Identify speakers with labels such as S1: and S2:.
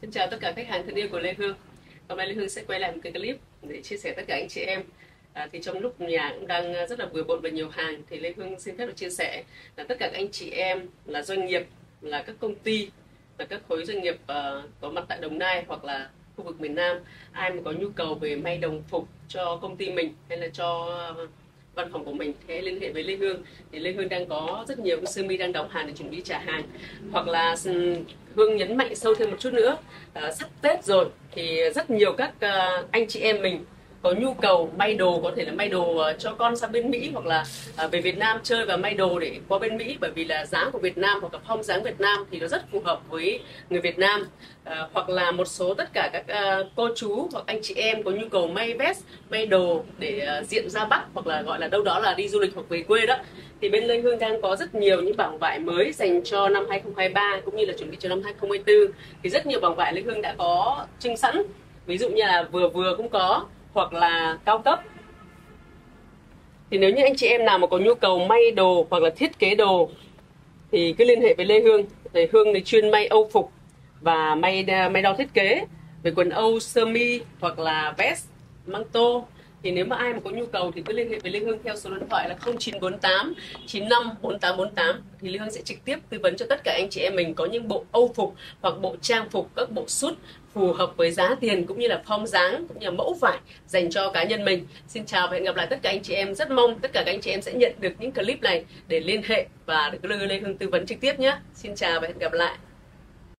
S1: Xin chào tất cả khách hàng thân yêu của Lê Hương. Hôm nay Lê Hương sẽ quay lại một cái clip để chia sẻ tất cả anh chị em. À, thì trong lúc nhà cũng đang rất là bừa bộn và nhiều hàng thì Lê Hương xin phép được chia sẻ là tất cả các anh chị em là doanh nghiệp, là các công ty, là các khối doanh nghiệp uh, có mặt tại Đồng Nai hoặc là khu vực miền Nam, ai mà có nhu cầu về may đồng phục cho công ty mình hay là cho văn phòng của mình thế liên hệ với Lê Hương. Thì Lê Hương đang có rất nhiều cái sơ mi đang đóng hàng để chuẩn bị trả hàng. Hoặc là ừ, Hương nhấn mạnh sâu thêm một chút nữa. À, sắp Tết rồi thì rất nhiều các ờ, anh chị em mình có nhu cầu may đồ, có thể là may đồ ờ, cho con sang bên Mỹ hoặc là ờ, về Việt Nam chơi và may đồ để qua bên Mỹ. Bởi vì là dáng của Việt Nam hoặc là phong dáng Việt Nam thì nó rất phù hợp với người Việt Nam. Ờ, hoặc là một số tất cả các cô chú hoặc anh chị em có nhu cầu may vest, may đồ để diện ra Bắc hoặc là gọi là đâu đó là đi du lịch hoặc về quê đó. Thì bên Lê Hương đang có rất nhiều những bảng vải mới dành cho năm 2023 cũng như là chuẩn bị cho năm 2024 thì rất nhiều bảng vải Lê Hương đã có trưng sẵn. Ví dụ như là vừa vừa cũng có hoặc là cao cấp. Thì nếu như anh chị em nào mà có nhu cầu may đồ hoặc là thiết kế đồ, thì cứ liên hệ với Lê Hương. Thì Hương thì chuyên may âu phục và may ờ, may đo thiết kế về quần âu sơ mi hoặc là vest, măng tô thì nếu mà ai mà có nhu cầu thì cứ liên hệ với Lê Hương theo số điện thoại là 0948 95 4848 thì Lê Hương sẽ trực tiếp tư vấn cho tất cả anh chị em mình có những bộ âu phục hoặc bộ trang phục, các bộ suit phù hợp với giá tiền cũng như là form dáng cũng như là mẫu vải dành cho cá nhân mình. Xin chào và hẹn gặp lại tất cả anh chị em. Rất mong tất cả các anh chị em sẽ nhận được những clip này để liên hệ và được Lê Hương tư vấn trực tiếp nhé. Xin chào và hẹn gặp lại.